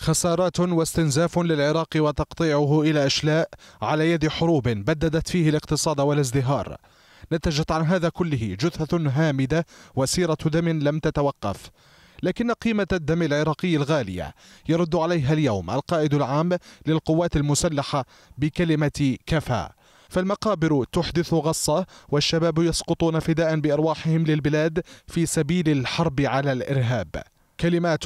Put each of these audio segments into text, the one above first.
خسارات واستنزاف للعراق وتقطيعه إلى أشلاء على يد حروب بددت فيه الاقتصاد والازدهار. نتجت عن هذا كله جثث هامدة وسيرة دم لم تتوقف. لكن قيمة الدم العراقي الغالية يرد عليها اليوم القائد العام للقوات المسلحة بكلمة كفى. فالمقابر تحدث غصة والشباب يسقطون فداء بأرواحهم للبلاد في سبيل الحرب على الإرهاب. كلمات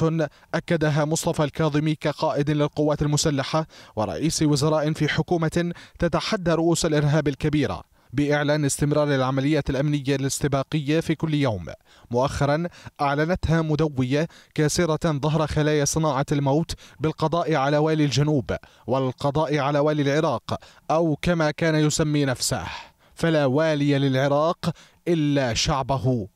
أكدها مصطفى الكاظمي كقائد للقوات المسلحة ورئيس وزراء في حكومة تتحدى رؤوس الإرهاب الكبيرة بإعلان استمرار العمليات الأمنية الاستباقية في كل يوم. مؤخرا أعلنتها مدوية كاسرة ظهر خلايا صناعة الموت بالقضاء على والي الجنوب والقضاء على والي العراق أو كما كان يسمي نفسه. فلا والي للعراق إلا شعبه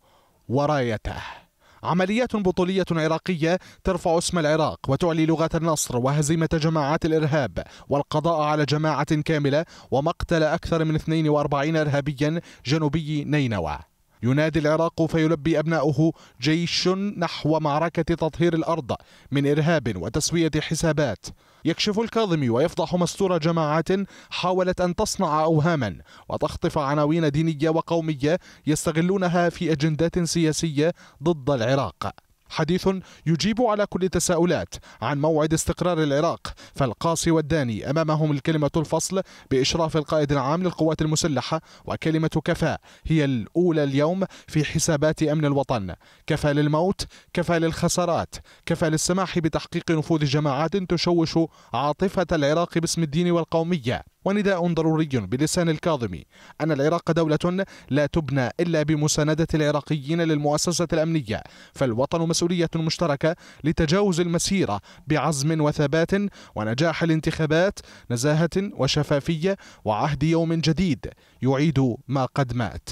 ورايته. عمليات بطولية عراقية ترفع اسم العراق وتعلي لغة النصر وهزيمة جماعات الإرهاب والقضاء على جماعة كاملة ومقتل أكثر من 42 إرهابيا جنوبي نينوى. ينادي العراق فيلبي أبناؤه جيش نحو معركة تطهير الأرض من إرهاب وتسوية حسابات. يكشف الكاظمي ويفضح مستور جماعات حاولت أن تصنع أوهاما وتخطف عناوين دينية وقومية يستغلونها في أجندات سياسية ضد العراق. حديث يجيب على كل التساؤلات عن موعد استقرار العراق فالقاصي والداني أمامهم الكلمة الفصل بإشراف القائد العام للقوات المسلحة وكلمة كفى هي الأولى اليوم في حسابات أمن الوطن. كفى للموت كفى للخسارات كفى للسماح بتحقيق نفوذ جماعات تشوش عاطفة العراق باسم الدين والقومية. ونداء ضروري بلسان الكاظمي أن العراق دولة لا تبنى إلا بمساندة العراقيين للمؤسسة الأمنية فالوطن مسؤولية مشتركة لتجاوز المسيرة بعزم وثبات ونجاح الانتخابات نزاهة وشفافية وعهد يوم جديد يعيد ما قد مات.